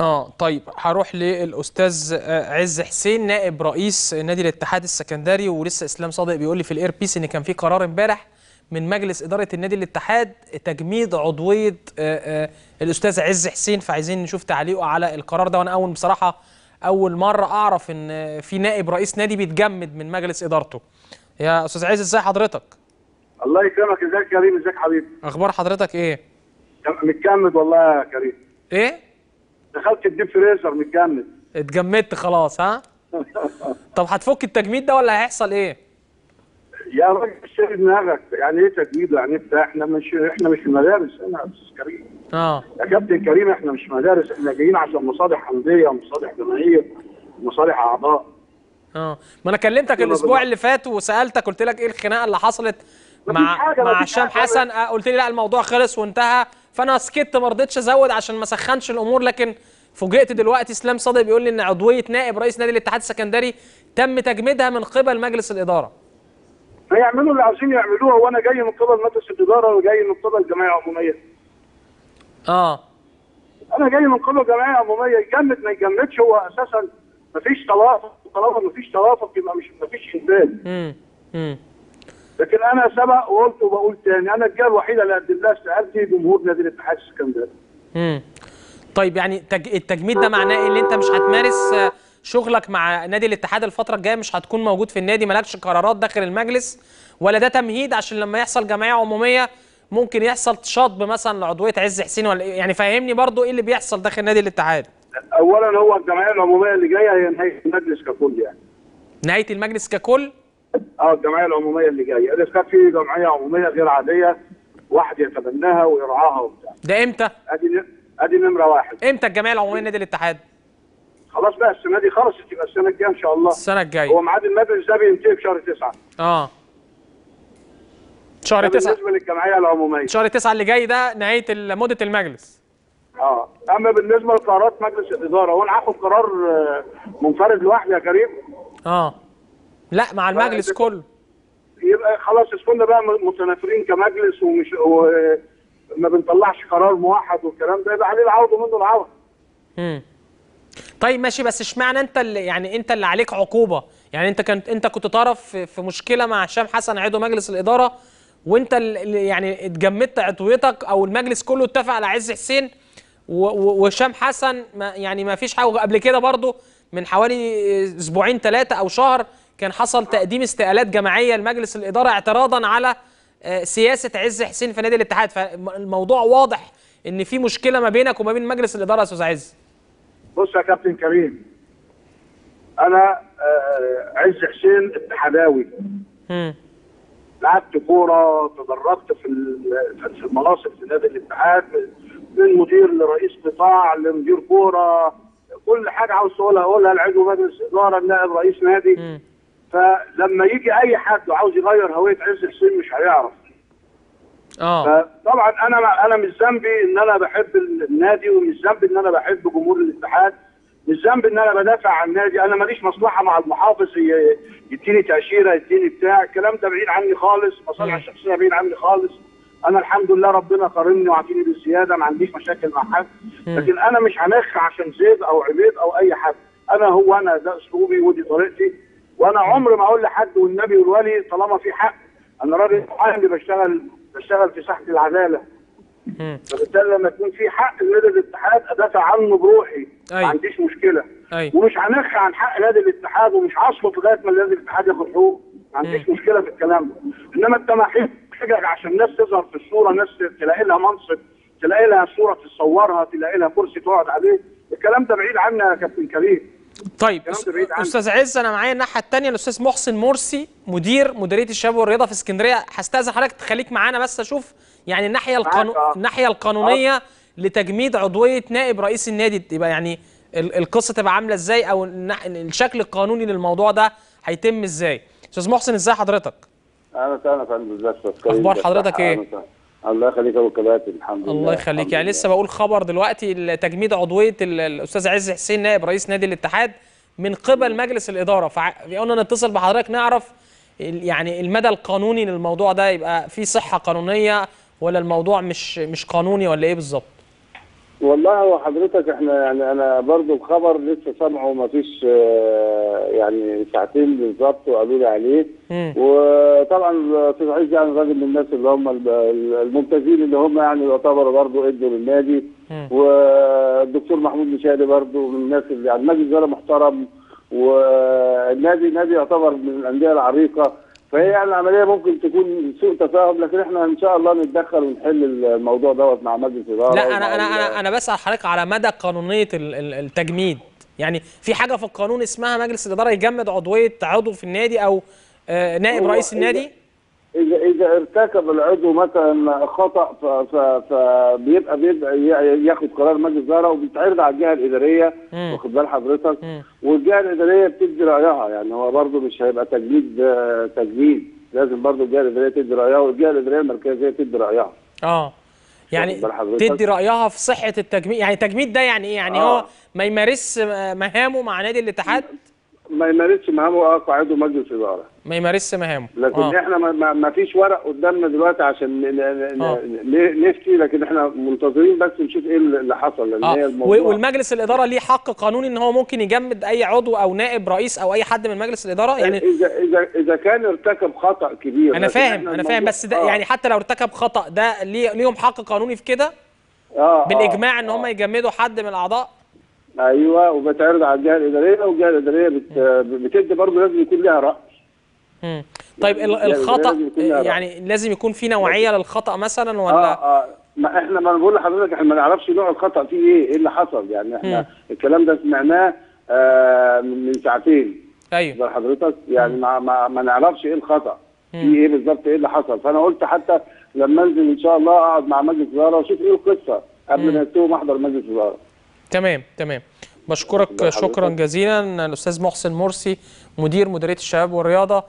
آه طيب هروح للأستاذ آه، عز حسين نائب رئيس نادي الاتحاد السكندري ولسه إسلام صادق بيقول لي في ال earpiece إن كان في قرار امبارح من مجلس إدارة النادي الاتحاد تجميد عضوية آه، آه، الأستاذ عز حسين فعايزين نشوف تعليقه على القرار ده. وأنا أول بصراحة أول مرة أعرف إن في نائب رئيس نادي بيتجمد من مجلس إدارته. يا أستاذ عز إزاي حضرتك؟ الله يكرمك. ازيك يا كريم؟ إزيك حبيبي؟ أخبار حضرتك إيه؟ متجمد والله يا كريم. إيه؟ دخلت الديب فريزر متجمد. اتجمدت خلاص ها؟ طب هتفك التجميد ده ولا هيحصل إيه؟ يا راجل شيل دماغك. يعني إيه تجميد يعني بتاع إحنا مش إحنا مش مدارس هنا يا أستاذ كريم. آه. يا كابتن كريم إحنا مش مدارس إحنا جايين عشان مصالح حمديه ومصالح جماهير ومصالح أعضاء. آه. ما أنا كلمتك الأسبوع. اللي فات وسألتك قلت لك إيه الخناقة اللي حصلت مع حاجة، مع هشام. حسن. آه، قلت لي لا الموضوع خلص وانتهى. فأنا سكت ما رضيتش أزود عشان ما سخنش الأمور. لكن فوجئت دلوقتي إسلام صادق بيقول لي إن عضوية نائب رئيس نادي الاتحاد السكندري تم تجميدها من قبل مجلس الإدارة. فيعملوا اللي عاوزين يعملوه وأنا جاي من قبل مجلس الإدارة وجاي من قبل الجمعية العمومية. آه. أنا جاي من قبل جمعيه عموميه يجمد ما يجمدش هو أساسا مفيش توافق طالما مفيش توافق يبقى مش مفيش انتاج امم لكن أنا سبق وقلت وبقول تاني أنا الجهة الوحيدة اللي قدم لها استقالتي جمهور نادي الاتحاد السكندري امم طيب يعني تج... التجميد ده معناه إن أنت مش هتمارس آه، شغلك مع نادي الاتحاد الفترة الجاية مش هتكون موجود في النادي مالكش قرارات داخل المجلس ولا ده تمهيد عشان لما يحصل جمعية عمومية ممكن يحصل شطب مثلا لعضوية عز حسين ولا إيه؟ يعني فهمني برضو إيه اللي بيحصل داخل نادي الاتحاد. اولا هو الجمعية العمومية اللي جاية هي نهاية المجلس ككل يعني. نهاية المجلس ككل؟ آه الجمعية العمومية اللي جاية. إذا كان في جمعية عمومية غير عادية واحد يتبناها ويرعاها وبتاع. ده إمتى؟ أدي أدي نمرة واحد. إمتى الجمعية العمومية لنادي الاتحاد؟ خلاص بقى السنة دي خلصت يبقى السنة الجاية إن شاء الله. السنة هو الجايه ميعاد المجلس ده بينتهي في شهر تسعة. آه. شهر ده 9 بالنسبة للجمعية العمومية. شهر 9 اللي جاي ده نهاية مدة المجلس. آه. أما بالنسبة لقرارات مجلس الإدارة وأنا هاخد قرار آه، منفرد لوحدي يا كريم؟ آه. لا مع المجلس ده- كله. يبقى خلاص كنا بقى متنافرين كمجلس ومش وما بنطلعش قرار موحد والكلام ده يبقى عليه العوض ومنه العوض امم طيب ماشي بس اشمعنى انت اللي يعني انت اللي عليك عقوبة؟ يعني انت كنت انت كنت طرف في, مشكلة مع هشام حسن عضو مجلس الإدارة وانت اللي يعني اتجمدت عضويتك أو المجلس كله اتفق على عز حسين وهشام حسن ما يعني ما فيش حاجة. قبل كده برضو من حوالي أسبوعين ثلاثة أو شهر كان حصل تقديم استقالات جماعية لمجلس الإدارة اعتراضا على آه، سياسة عز حسين في نادي الاتحاد. فالموضوع واضح إن في مشكلة ما بينك وما بين مجلس الإدارة يا أستاذ عز. بص يا كابتن كريم أنا آه عز حسين اتحداوي لعبت كورة تدرجت في في المناصب في نادي الاتحاد من مدير لرئيس قطاع لمدير كورة كل حاجة عاوز تقولها قولها لعضو مجلس إدارة النائب رئيس نادي. فلما يجي أي حد وعاوز يغير هوية عز حسين مش هيعرف. آه. فطبعا أنا أنا مش ذنبي إن أنا بحب النادي ومش ذنبي إن أنا بحب جمهور الاتحاد. مش ذنبي إن أنا بدافع عن النادي. أنا ماليش مصلحة مع المحافظ يديني تأشيرة يديني بتاع. الكلام ده بعيد عني خالص. مصالح. الشخصية بعيد عني خالص. أنا الحمد لله ربنا كرمني وعطيني بالزيادة ما عنديش مشاكل مع حد. لكن أنا مش هنخ عشان زيد أو عبيد أو أي حد. أنا هو أنا ده أسلوبي ودي طريقتي. وأنا عمري ما أقول لحد والنبي والولي طالما في حق. أنا راجل محامي بشتغل بشتغل في ساحة العدالة. فبالتالي لما يكون في حق لنادي الاتحاد أدافع عنه بروحي. أيوة. ما عنديش مشكلة. أيوه. ومش هنخ عن حق نادي الاتحاد ومش هصمت لغاية ما نادي الاتحاد ياخد حقوق ما عنديش مشكلة في الكلام ده. إنما أنت محيط حجج عشان الناس تظهر في الصورة ناس تلاقي لها منصب تلاقي لها صورة تصورها تلاقي لها كرسي تقعد عليه. الكلام ده بعيد عنا يا كابتن كريم. طيب. أستاذ عز أنا معايا الناحية الثانية الأستاذ محسن مرسي مدير مديرية الشباب والرياضة في اسكندرية هستأذن حضرتك تخليك معانا بس أشوف يعني الناحية القانو... آه. الناحية القانونية لتجميد عضوية نائب رئيس النادي تبقى يعني ال- القصة تبقى عاملة إزاي أو النح- الشكل القانوني للموضوع ده هيتم إزاي أستاذ محسن إزاي حضرتك أهلا وسهلا يا فندم إزيك ازيك؟ حضرتك إيه؟ الله يخليك يا أبو كباتن. الحمد لله الله يخليك. يعني. لسه بقول خبر دلوقتي تجميد عضوية ال- الأستاذ عز حسين نائب رئيس نادي الاتحاد من قبل مجلس الإدارة. فقلنا نتصل بحضرتك نعرف يعني المدى القانوني للموضوع ده. يبقى في صحة قانونية ولا الموضوع مش مش قانوني ولا إيه بالظبط؟ والله هو حضرتك إحنا يعني أنا برضو الخبر لسه سامعه ما فيش آه، يعني ساعتين بالظبط وقالوا لي عليه. وطبعا الاستاذ عايز يعني راجل من الناس اللي هم ال- ال- الممتازين اللي هم يعني يعتبروا برضو ادوا للنادي. والدكتور محمود مشاري برضو من الناس اللي يعني النادي ده محترم والنادي نادي يعتبر من الأندية العريقة فهي يعني العملية ممكن تكون سوء تفاهم لكن إحنا إن شاء الله نتدخل ونحل الموضوع دوت مع مجلس الإدارة لا أنا أنا أنا أنا بسال حضرتك على مدى قانونية ال- ال- التجميد. يعني في حاجة في القانون اسمها مجلس الإدارة يجمد عضوية عضو في النادي أو آه، نائب رئيس النادي؟ اذا إذا ارتكب العضو مثلا خطأ فبيبقى بيبقى ياخد قرار مجلس اداره وبيتعرض على الجهة الإدارية. واخد بال حضرتك. والجهة الإدارية بتدي رأيها يعني هو برضه مش هيبقى تجميد تجميد لازم برضه الجهة الإدارية تدي رأيها والجهة الإدارية المركزية تدي رأيها آه يعني؟ تدي رأيها في صحة التجميد يعني التجميد ده يعني إيه يعني آه. هو ما يمارسش مهامه مع نادي الاتحاد ما يمارسش مهامه آه كعضو مجلس إدارة. ما يمارسش مهامه. لكن آه. إحنا ما, ما, فيش ورق قدامنا دلوقتي عشان آه. نفتي لكن إحنا منتظرين بس نشوف إيه اللي حصل لأن هي آه الموضوع والمجلس الإدارة ليه حق قانوني إن هو ممكن يجمد أي عضو أو نائب رئيس أو أي حد من مجلس الإدارة؟ يعني اذا اذا إذا كان ارتكب خطأ كبير أنا فاهم أنا فاهم بس ده آه. يعني حتى لو ارتكب خطأ ده ليه ليهم حق قانوني في كده؟ آه بالإجماع آه إن هم يجمدوا حد من الأعضاء؟ أيوه وبتعرض على الجهة الإدارية والجهة الإدارية بت... بتدي برضه لازم يكون لها رأي. مم. طيب يعني الخطأ. يعني لازم يكون في نوعية للخطأ مثلا ولا؟ آه آه ما إحنا ما أنا بقول لحضرتك إحنا ما نعرفش نوع الخطأ فيه إيه إيه اللي حصل. يعني إحنا مم. الكلام ده سمعناه آه من ساعتين. أيوه. حضرتك؟ يعني ما, ما, ما نعرفش إيه الخطأ. في إيه بالظبط إيه اللي حصل. فأنا قلت حتى لما أنزل إن شاء الله أقعد مع مجلس الإدارة وأشوف إيه القصة. قبل ما يكتبوا محضر مجلس الإدارة. تمام تمام. بشكرك شكرا. جزيلا. الأستاذ محسن مرسي مدير مديرية الشباب والرياضة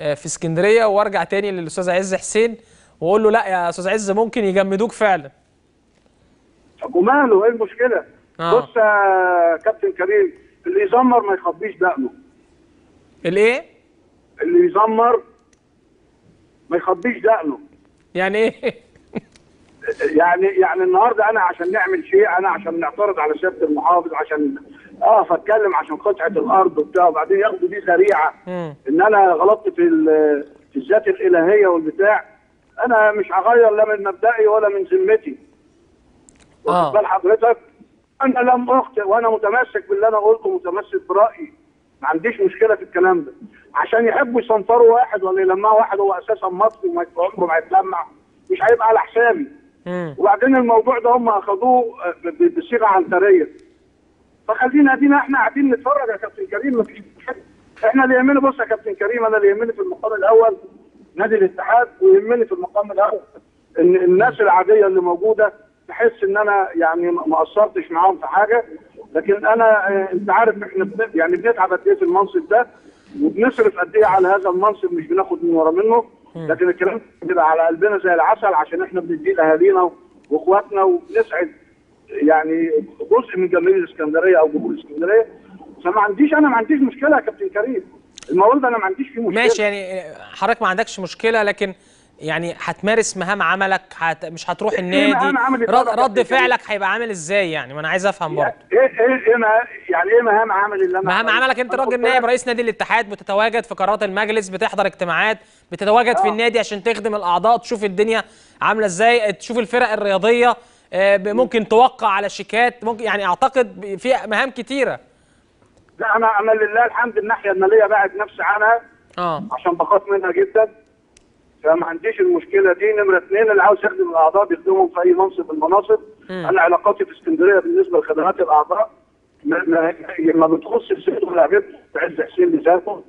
آه، في اسكندرية. وأرجع تاني للأستاذ عز حسين وأقول له لا يا أستاذ عز ممكن يجمدوك فعلا. وماله إيه المشكلة؟ آه. بص يا كابتن كريم اللي يزمر ما يخبيش دقنه. الإيه؟ اللي يزمر ما يخبيش دقنه. يعني إيه؟ يعني يعني النهارده أنا عشان نعمل شيء أنا عشان نعترض على سياده المحافظ عشان اقف اتكلم عشان قطعة الأرض وبتاع وبعدين ياخدوا دي ذريعه مم. إن أنا غلطت في في الذات الإلهية والبتاع أنا مش هغير لا من مبدئي ولا من ذمتي آه. واخد بال حضرتك أنا لم اخطئ وأنا متمسك باللي أنا قلته متمسك برأيي ما عنديش مشكلة في الكلام ده عشان يحبوا يسنطروا واحد ولا يلمعوا واحد هو أساسا مصري وما عمره ما يتلمع مش هيبقى على حسابي. وبعدين الموضوع ده هم أخذوه ب- بصيغة عنترية. فخلينا ادينا إحنا قاعدين نتفرج يا كابتن كريم مفيش. إحنا اللي يهمني بص يا كابتن كريم أنا اللي يهمني في المقام الأول نادي الاتحاد ويهمني في المقام الأول إن الناس العادية اللي موجودة تحس إن أنا يعني ما قصرتش معاهم في حاجة. لكن أنا آه، أنت عارف إحنا يعني بنتعب قد إيه في المنصب ده وبنصرف قد إيه على هذا المنصب مش بناخد من ورا منه. لكن الكلام بيبقى على قلبنا زي العسل عشان إحنا بنديه لأهالينا وإخواتنا وبنسعد يعني جزء من جماهير الإسكندرية أو جمهور الإسكندرية. فما عنديش أنا ما عنديش مشكلة يا كابتن كريم. الموضوع ده أنا ما عنديش فيه مشكلة. ماشي يعني حضرتك ما عندكش مشكلة لكن يعني هتمارس مهام عملك هت... مش هتروح النادي. مهام عملي رد, طبعا. رد فعلك هيبقى عامل إزاي يعني؟ ما أنا عايز أفهم برضه. يعني إيه إيه إيه يعني إيه مهام عمل اللي أنا مهام؟ عملك؟ أنت راجل نائب رئيس نادي الاتحاد بتتواجد في قرارات المجلس بتحضر اجتماعات بتتواجد في آه. النادي عشان تخدم الأعضاء تشوف الدنيا عاملة إزاي تشوف الفرق الرياضية آه، ممكن توقع على شيكات ممكن يعني أعتقد في مهام كتيرة. لا أنا أنا لله الحمد الناحية المالية بعد نفسي عنها آه. عشان بخاف منها جدا. فما عنديش المشكلة دي. نمرة اثنين اللي عاوز يخدم الأعضاء بيخدمهم في أي منصب من المناصب. أنا علاقاتي في اسكندرية بالنسبة لخدمات الأعضاء ما, ما, ما بتخص السيد ولا غير عز حسين بذاته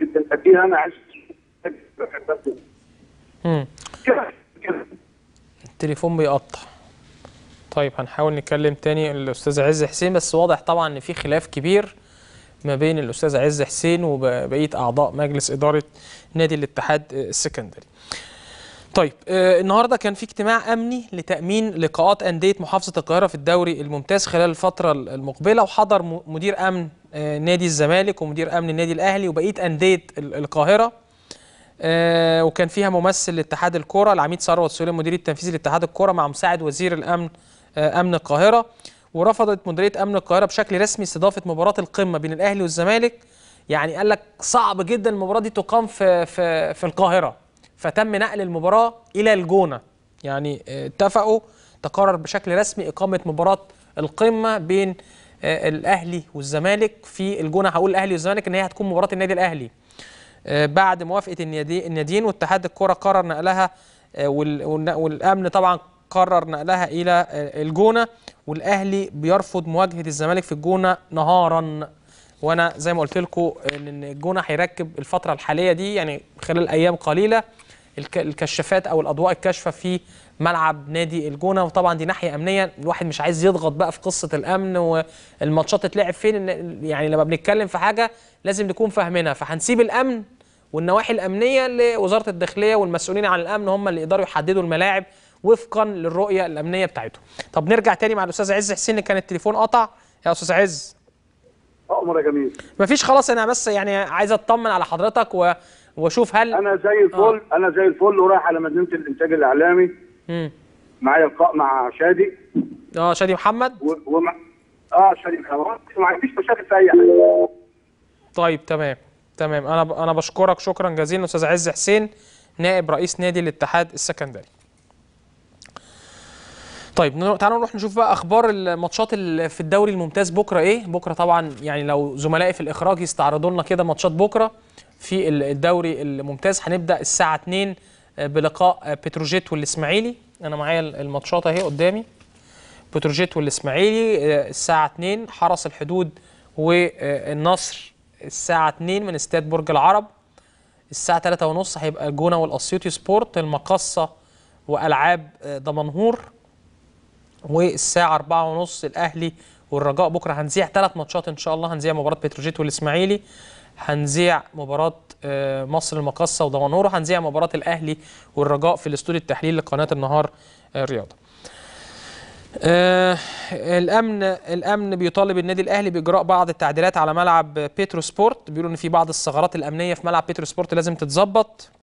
بتنتهيها أنا عايز التليفون بيقطع. طيب هنحاول نتكلم تاني. الأستاذ عز حسين بس واضح طبعا إن في خلاف كبير ما بين الأستاذ عز حسين وبقية أعضاء مجلس إدارة نادي الاتحاد السكندري. طيب آه النهارده كان في اجتماع أمني لتأمين لقاءات أندية محافظة القاهرة في الدوري الممتاز خلال الفترة المقبلة وحضر مدير أمن آه نادي الزمالك ومدير أمن النادي الأهلي وبقية أندية ال- القاهرة. آه وكان فيها ممثل لاتحاد الكره العميد ثروت سليم مدير التنفيذي لاتحاد الكره مع مساعد وزير الأمن آه أمن القاهرة. ورفضت مديرية أمن القاهرة بشكل رسمي استضافة مباراة القمة بين الأهلي والزمالك يعني قال لك صعب جدا المباراة دي تقام في في في القاهرة. فتم نقل المباراة إلى الجونة. يعني آه، اتفقوا تقرر بشكل رسمي إقامة مباراة القمة بين آه، الأهلي والزمالك في الجونة. هقول الأهلي والزمالك إن هي هتكون مباراة النادي الأهلي. آه، بعد موافقة النادي- الناديين واتحاد الكرة قرر نقلها والأمن طبعا قرر نقلها إلى الجونة. والأهلي بيرفض مواجهة الزمالك في الجونة نهارا. وأنا زي ما قلت لكم إن الجونة هيركب الفترة الحالية دي يعني خلال أيام قليلة الك- الكشافات أو الأضواء الكاشفة في ملعب نادي الجونة. وطبعا دي ناحية أمنية الواحد مش عايز يضغط بقى في قصة الأمن والماتشات تتلعب فين. يعني لما بنتكلم في حاجة لازم نكون فاهمينها. فهنسيب الأمن والنواحي الأمنية لوزارة الداخلية والمسؤولين عن الأمن هم اللي يقدروا يحددوا الملاعب وفقا للرؤية الأمنية بتاعتهم. طب نرجع تاني مع الأستاذ عز حسين اللي كان التليفون قطع. يا أستاذ عز. أؤمر يا جميل. مفيش خلاص أنا بس يعني عايز أطمن على حضرتك و... وأشوف هل أنا زي الفل أنا زي الفل ورايح على مدينة الإنتاج الإعلامي. مم. معايا لقاء مع شادي. آه شادي محمد. و... ومع آه شادي محمد. ما عنديش مشاكل في أي حاجة. طيب تمام تمام. أنا ب... أنا بشكرك شكرا جزيلا أستاذ عز حسين نائب رئيس نادي الاتحاد السكندري. طيب تعالوا نروح نشوف بقى أخبار الماتشات في الدوري الممتاز بكرة إيه؟ بكرة طبعا يعني لو زملائي في الإخراج يستعرضوا لنا كده ماتشات بكرة في ال- الدوري الممتاز. هنبدأ الساعة 2 بلقاء بتروجيت والإسماعيلي. أنا معايا الماتشات أهي قدامي. بتروجيت والإسماعيلي آه، الساعة 2 حرس الحدود والنصر الساعة 2 من استاد برج العرب. الساعة 3 ونص هيبقى الجونه والاسيوطي سبورت المقصه والعاب آه، دمنهور. والساعة 4 ونص الأهلي والرجاء بكرة. هنذيع ثلاث ماتشات إن شاء الله. هنذيع مباراة بتروجيت والإسماعيلي. هنذيع مباراة آه، مصر المقصه ودمنهور. وهنذيع مباراة الأهلي والرجاء في الاستوديو التحليل لقناة النهار آه، الرياضه آه الأمن الأمن بيطالب النادي الأهلي بإجراء بعض التعديلات على ملعب بيترو سبورت بيقولوا إن في بعض الثغرات الأمنية في ملعب بيترو سبورت لازم تتظبط.